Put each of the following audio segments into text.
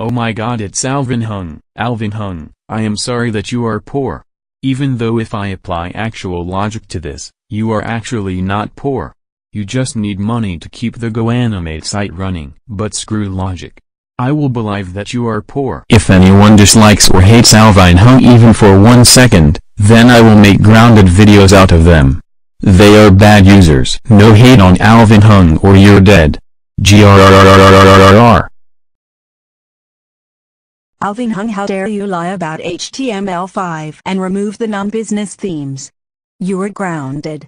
Oh my god it's Alvin Hung, Alvin Hung, I am sorry that you are poor. Even though if I apply actual logic to this, you are actually not poor. You just need money to keep the GoAnimate site running. But screw logic. I will believe that you are poor. If anyone dislikes or hates Alvin Hung even for one second, then I will make grounded videos out of them. They are bad users. No hate on Alvin Hung or you're dead. GRRRRRRR Alvin Hung how dare you lie about HTML5 and remove the non-business themes. You are grounded.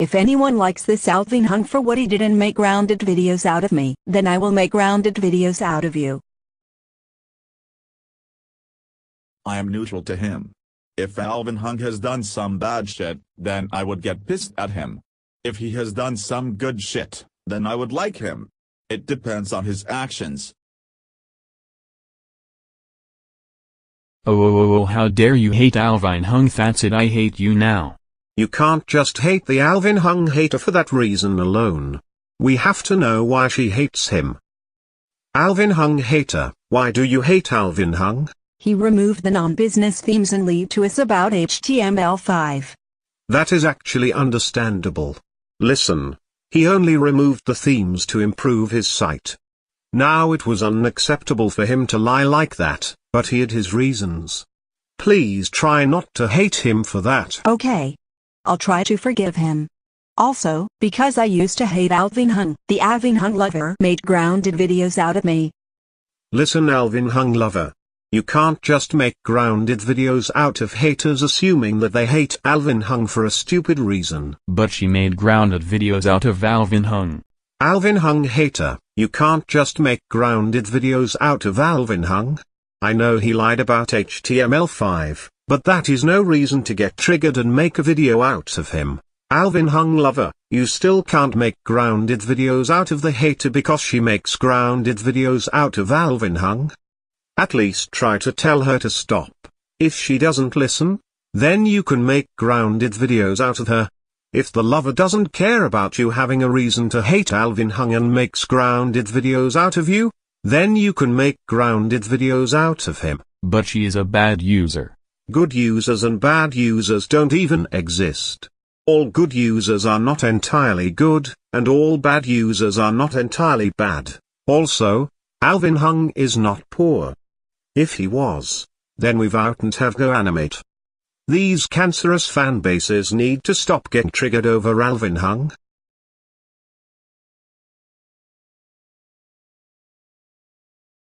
If anyone likes this Alvin Hung for what he did and make grounded videos out of me, then I will make grounded videos out of you. I am neutral to him. If Alvin Hung has done some bad shit, then I would get pissed at him. If he has done some good shit, then I would like him. It depends on his actions. Oh, oh, oh, oh, how dare you hate Alvin Hung that's it I hate you now. You can't just hate the Alvin Hung hater for that reason alone. We have to know why she hates him. Alvin Hung hater, why do you hate Alvin Hung? He removed the non-business themes and lied to us about HTML5. That is actually understandable. Listen. He only removed the themes to improve his site. Now it was unacceptable for him to lie like that, but he had his reasons. Please try not to hate him for that. Okay. I'll try to forgive him. Also, because I used to hate Alvin Hung, the Alvin Hung lover made grounded videos out of me. Listen Alvin Hung lover. You can't just make grounded videos out of haters assuming that they hate Alvin Hung for a stupid reason. But she made grounded videos out of Alvin Hung. Alvin Hung hater, you can't just make grounded videos out of Alvin Hung. I know he lied about HTML5, but that is no reason to get triggered and make a video out of him. Alvin Hung lover, you still can't make grounded videos out of the hater because she makes grounded videos out of Alvin Hung. At least try to tell her to stop. If she doesn't listen, then you can make grounded videos out of her. If the lover doesn't care about you having a reason to hate Alvin Hung and makes grounded videos out of you, then you can make grounded videos out of him. But she is a bad user. Good users and bad users don't even exist. All good users are not entirely good, and all bad users are not entirely bad. Also, Alvin Hung is not poor. If he was, then we've out and have GoAnimate. These cancerous fan bases need to stop getting triggered over Alvin Hung.